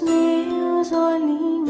meus olhinhos.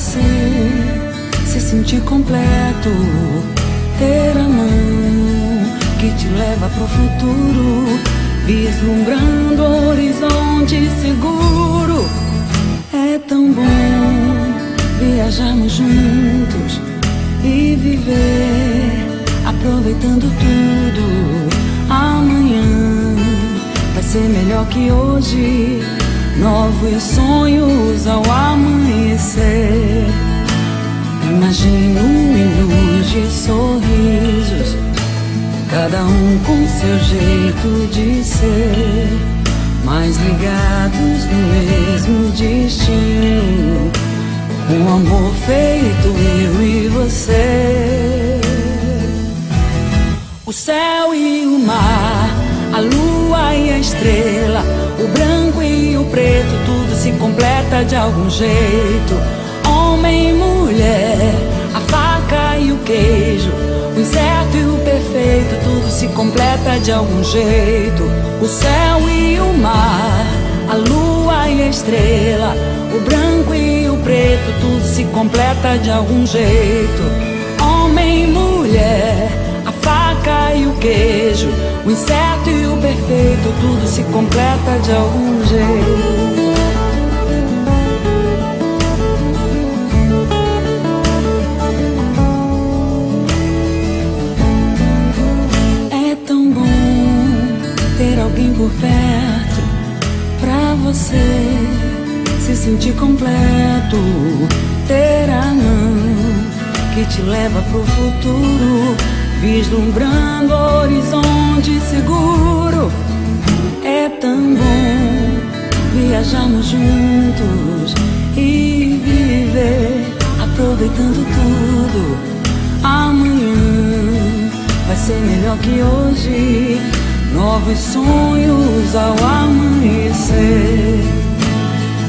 você se sentir completo, ter a mão que te leva pro futuro, vislumbrando o horizonte seguro. É tão bom viajarmos juntos e viver, aproveitando tudo. Amanhã vai ser melhor que hoje novos sonhos ao amanhecer. Imagino milhões de sorrisos, cada um com seu jeito de ser, mas ligados no mesmo destino. Um amor feito eu e você. O céu e o mar lua e a estrela, o branco e o preto, tudo se completa de algum jeito. Homem e mulher, a faca e o queijo, o incerto e o perfeito, tudo se completa de algum jeito. O céu e o mar, a lua e a estrela, o branco e o preto, tudo se completa de algum jeito. Homem e mulher vaca e o queijo, o inseto e o perfeito, tudo se completa de algum jeito. É tão bom ter alguém por perto pra você se sentir completo. ter a mão que te leva pro futuro Vislumbrando horizonte seguro. É tão bom viajarmos juntos E viver aproveitando tudo. Amanhã vai ser melhor que hoje. Novos sonhos ao amanhecer.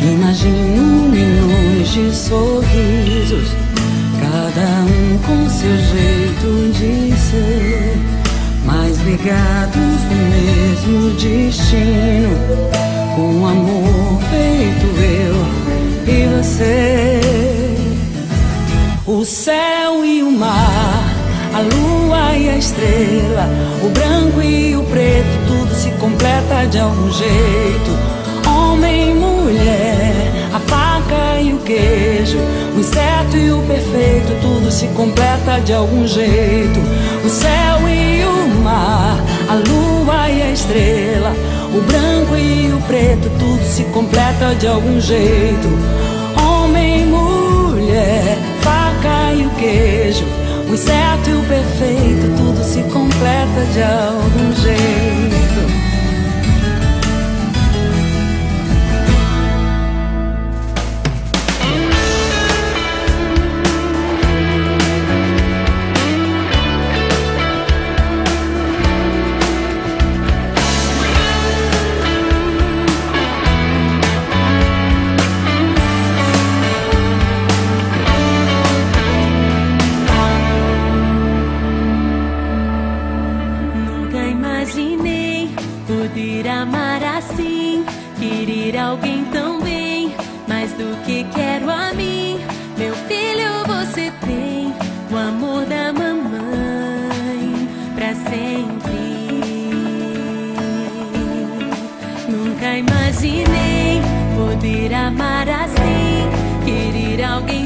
Imagine milhões de sorrisos. Cada um com seu jeito de ser, mas ligados no mesmo destino. Com amor feito eu e você. O céu e o mar, a lua e a estrela, o branco e o preto, tudo se completa de algum jeito. Homem, mulher o queijo, o inseto e o perfeito, tudo se completa de algum jeito. O céu e o mar, a lua e a estrela, o branco e o preto, tudo se completa de algum jeito. imaginei. Poder amar assim, querer alguém